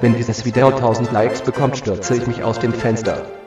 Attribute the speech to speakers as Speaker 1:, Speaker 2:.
Speaker 1: wenn dieses Video 1000 Likes bekommt, stürze ich mich aus dem Fenster.